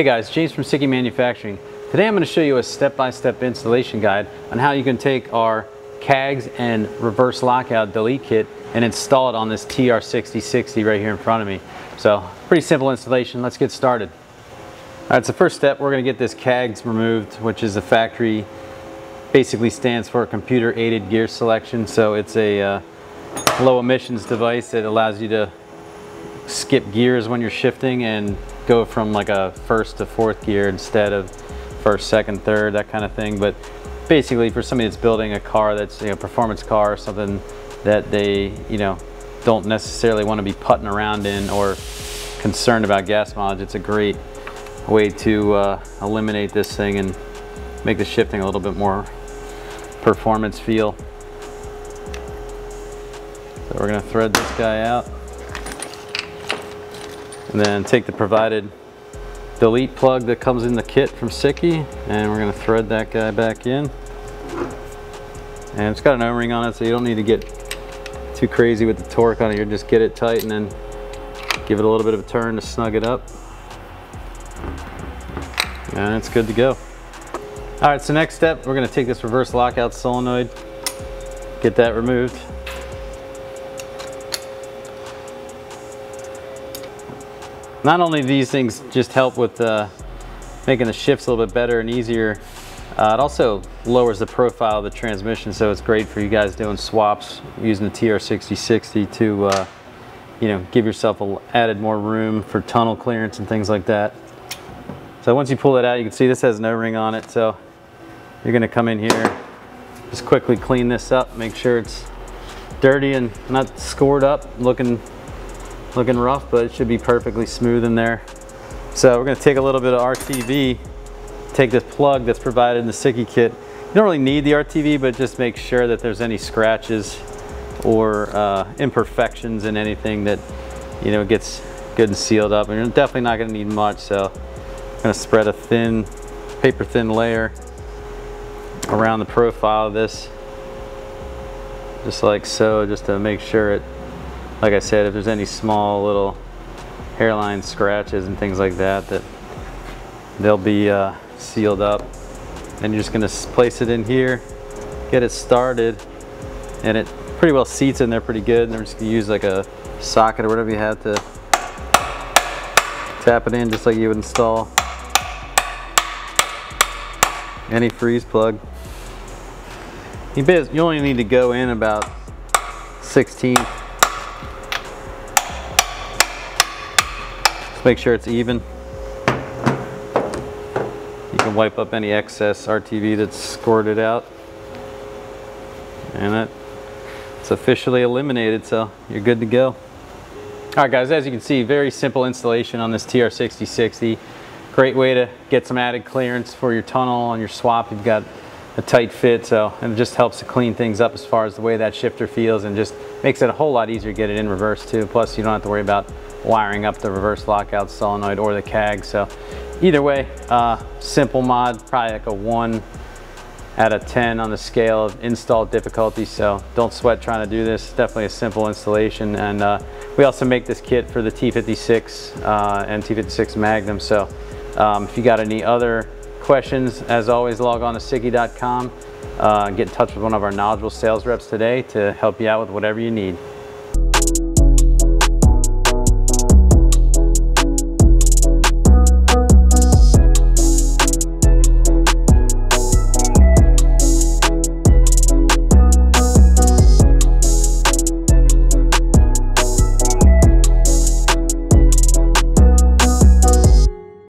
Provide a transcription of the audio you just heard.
Hey guys, James from SIKKY Manufacturing. Today I'm going to show you a step-by-step -step installation guide on how you can take our CAGS and reverse lockout delete kit and install it on this TR6060 right here in front of me. So pretty simple installation, let's get started. All right, so first step, we're going to get this CAGS removed, which is the factory, basically stands for computer aided gear selection. So it's a uh, low emissions device that allows you to skip gears when you're shifting and go from like a first to fourth gear instead of first, second, third, that kind of thing. But basically for somebody that's building a car that's, you know, performance car or something that they, you know, don't necessarily want to be putting around in or concerned about gas mileage, it's a great way to uh, eliminate this thing and make the shifting a little bit more performance feel. So we're gonna thread this guy out and then take the provided delete plug that comes in the kit from SIKKY and we're to thread that guy back in. And it's got an o-ring on it so you don't need to get too crazy with the torque on it. You just get it tight and then give it a little bit of a turn to snug it up. And it's good to go. All right so next step we're to take this reverse lockout solenoid get that removed Not only do these things just help with uh, making the shifts a little bit better and easier, uh, it also lowers the profile of the transmission, so it's great for you guys doing swaps using the TR6060 to, uh, you know, give yourself a, added more room for tunnel clearance and things like that. So once you pull it out, you can see this has no ring on it, so you're gonna come in here, just quickly clean this up, make sure it's dirty and not scored up, looking looking rough, but it should be perfectly smooth in there. So we're gonna take a little bit of RTV, take this plug that's provided in the SIKKY kit. You don't really need the RTV, but just make sure that there's any scratches or uh, imperfections in anything that, you know, gets good and sealed up. And you're definitely not gonna need much, so I'm gonna spread a thin, paper thin layer around the profile of this, just like so, just to make sure it like I said, if there's any small little hairline scratches and things like that, that they'll be uh, sealed up. And you're just gonna place it in here, get it started, and it pretty well seats in there pretty good. And they're just gonna use like a socket or whatever you have to tap it in just like you would install any freeze plug. You, you only need to go in about 16 Just make sure it's even. You can wipe up any excess RTV that's squirted out. And that it's officially eliminated, so you're good to go. All right guys, as you can see, very simple installation on this TR6060. Great way to get some added clearance for your tunnel on your swap. You've got a tight fit, so it just helps to clean things up as far as the way that shifter feels and just makes it a whole lot easier to get it in reverse too. Plus, you don't have to worry about wiring up the reverse lockout solenoid or the CAG. So either way, uh, simple mod, probably like a one out of 10 on the scale of install difficulty. So don't sweat trying to do this. Definitely a simple installation. And uh, we also make this kit for the T56 uh, and T56 Magnum. So um, if you got any other questions, as always, log on to sikky.com. Uh, get in touch with one of our knowledgeable sales reps today to help you out with whatever you need.